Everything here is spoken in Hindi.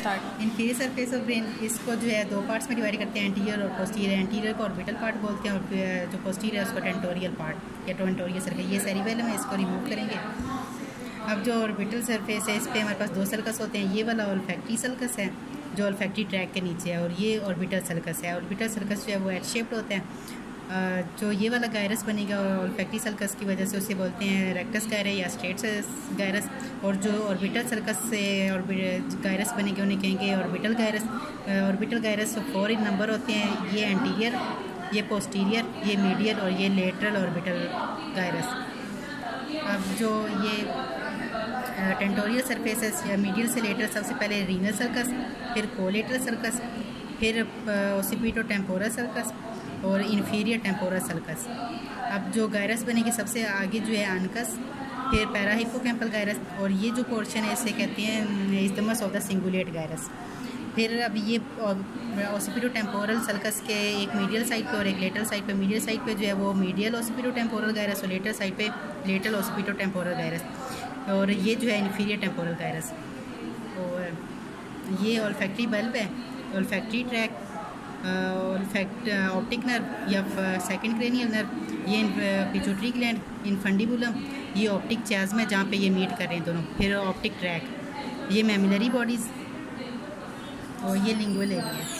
Start inferior surface of brain इसको जो है, दो पार्ट्स में डिवाइड करते हैं एंटीरियर और पोस्टीरियर एंटीरियर को ऑर्बिटल पार्ट बोलते हैं और जो पोस्टीरियर है, उसको टेंटोरियल पार्ट या टोंटोरियल सरफेस ये सेरिबेलम है, इसको रिमूव करेंगे. अब जो ऑर्बिटल सरफेस है, इस पर हमारे पास दो सल्कस होते हैं. ये वाला ऑलफैक्ट्री सल्कस है, जो ऑलफैक्ट्री ट्रैक के नीचे है, और ये ऑर्बिटल सल्कस है. ऑर्बिटल सल्कस जो है, वो एड शेप्ड होते हैं. जो ये वाला गायरस बनेगा ऑल्फेक्टी सर्कस की वजह से उसे बोलते हैं रेक्टस गायरा या स्ट्रेट गायरस, और जो ऑर्बिटल सर्कस से गायरस बनेंगे, उन्हें कहेंगे orbital gyrus. Orbital gyrus four in number होते हैं, ये एंटीरियर ये पोस्टीरियर ये मीडियल और ये लेटरल ऑर्बिटल गायरस। अब जो ये टेंटोरियल सरफेसेस या मीडियल से लेटर सबसे पहले रीनल सर्कस फिर कोलेटरल सर्कस फिर ओसिपिटो टेम्पोरल सर्कस और इन्फीरियर टेम्पोरल सल्कस अब जो गायरस बनेगी, सबसे आगे जो है अनकस फिर पैरा हिपोकैम्पल गायरस और ये जो पोर्शन है, इसे कहते हैं isthmus of the cingulate gyrus फिर अब ये ऑसिपिडो टेम्पोरल सल्कस के एक मीडियल साइड पे और एक लेटर साइड पे। मीडियल साइड पे जो है, वो मीडियल ऑसिपिडो टेम्पोरल गायरस और लेटर साइड पे लेटर ऑसिपिडो टेम्पोरल गायरस और ये जो है इन्फीरियर टेम्पोरल गायरस और ये ऑलफैक्ट्री बल्ब है olfactory tract fact optic nerve या सेकेंड क्रेनियल नर्व ये पिचोट्री ग्लैंड इन फंडीबुलम ये ऑप्टिक चैज में जहाँ पे ये मीट कर रहे हैं दोनों, फिर ऑप्टिक ट्रैक ये मेमिलरी बॉडीज़ और ये लिंगुअल एरिया